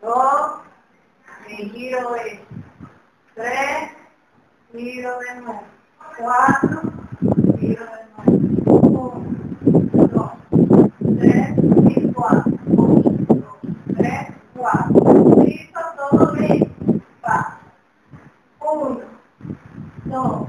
Dos, me giro esto. Tres, giro de nuevo. Cuatro, giro de nuevo. Uno, dos, tres y cuatro. Uno, dos, tres, cuatro. Listo, todo bien. Uno, dos,